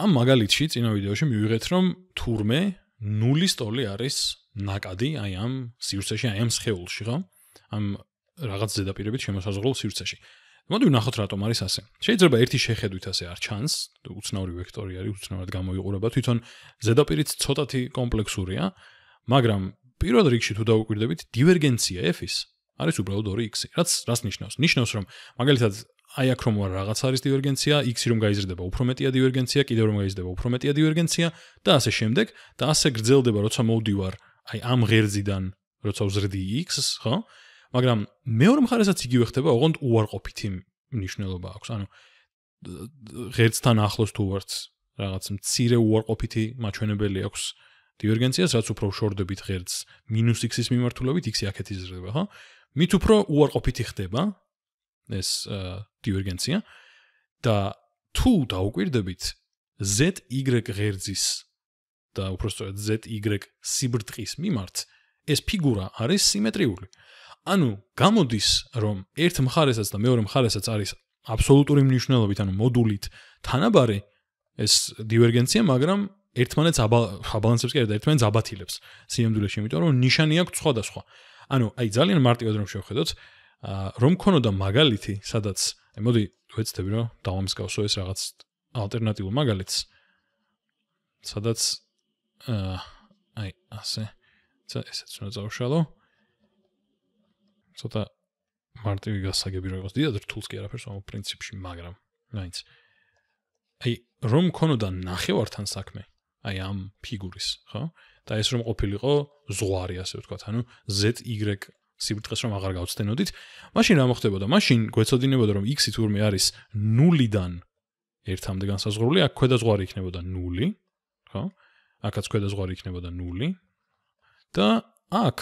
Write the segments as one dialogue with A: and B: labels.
A: ამ მაგალითში წინა ვიდეოში მივიღეთ რომ თურმე ნულის ტოლი არის ნაკადი აი ამ სივრცეში, აი ამ სხეულში, ხო? ამ რაღაც ზედაპირებით შემოსაზღვრულ სივრცეში. მოდი ვნახოთ რატომ არის ასე. შეიძლება ერთი შეხედვით ასე არ ჩანს, უცნაური ვექტორი არის, უცნაურად გამოიყურება თვითონ ზედაპირიც ცოტათი კომპლექსურია, მაგრამ პირველ რიგში თუ დაუკვირდებით, დივერგენცია f-ის არის უბრალოდ 2x, რაც რას ნიშნავს? ნიშნავს რომ მაგალითად აი აქ რომ ვარ რაღაც არის დივერგენცია, x-ი რომ გაიზრდება, უფრო მეტია დივერგენცია, კიდევ რომ გაიზრდება, უფრო მეტია დივერგენცია და ასე შემდეგ და ასე გრძელდება, როცა მოვდივარ აი ამ ღერძიდან, როცა ვზრდი x-ს, ხო? მაგრამ მეორე მხარესაც იგივე ხდება, ოღონდ უარყოფითი მნიშვნელობა აქვს. ანუ ღერძთან ახლოს თუ ვართ, რაღაც მცირე უარყოფითი მაჩვენებელი აქვს დივერგენციას, რაც უფრო შორდებით ღერძს -x-ის მიმართულებით, x-ი აქეთ იზრდება, ხო? მით უფრო უარყოფითი ხდება ეს დივერგენცია და თუ დაუკვირდებით ZY ღერძის და უბრალოდ ZY სიბრტყის მიმართ ეს ფიგურა არის სიმეტრიული. ანუ გამოდის რომ ერთ მხარესაც და მეორე მხარესაც არის აბსოლუტური მნიშვნელობით, ანუ მოდულით თანაბარი ეს დივერგენცია, მაგრამ ერთმანეთს აბალანსებს კი არა, ერთმანეთს აბათილებს სიამდვილეში, იმიტომ რომ ნიშანი აქვს სხვადასხვა. ანუ აი ძალიან მარტივად რომ შევხედოთ, რომ ქონოდა მაგალითი, სადაც აი მოდი ვეცდები რომ დავამსგავსო ეს რაღაც ალტერნატიულ მაგალითს. სადაც აი ასე ესეც უნდა დავშალო. ცოტა მარტივი გასაგები რომ იყოს დიდად რთულს კი არაფერს ამ პრინციპში, მაგრამ მაინც აი რომ ქონოდა ნახევართან საქმე, აი ამ ფიგურის, ხო? და ეს რომ ყოფილიყო ზღვარი, ასე ვთქვათ, ანუ ZY სიბრტყეს რომ აღარ გავცდენოდით, მაშინ რა მოხდებოდა? მაშინ გვეცოდინებოდა რომ x-ი თურმე არის 0-დან 1-მდე განსაზღვრული, აქ ქვედა ზღვარი იქნებოდა 0, ხო? აქაც ქვედა ზღვარი იქნებოდა 0 და აქ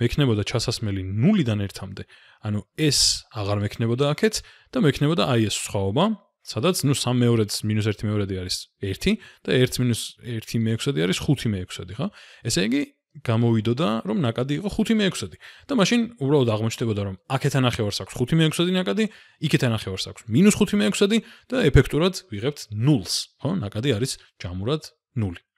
A: მექნებოდა ჩასასმელი 0-დან 1-მდე. ანუ ეს აღარ მექნებოდა აქეთ და მექნებოდა აი ეს სხვაობა, სადაც ნუ 3 მეორეც -1 მეორედი არის 1 და 1 1 6-დი არის 5 6-დი, ხო? ესე იგი გამოვიდოდა რომ ნაკადი იყო 5 6-დი და მაშინ უბრალოდ აღმოჩნდებოდა რომ აქეთან ახევარს აქვს 5 6-დი ნაკადი, იქეთან ახევარს აქვს -5 6-დი და ეფექტურად ვიღებთ 0-ს, ხო? ნაკადი არის ჯამურად 0.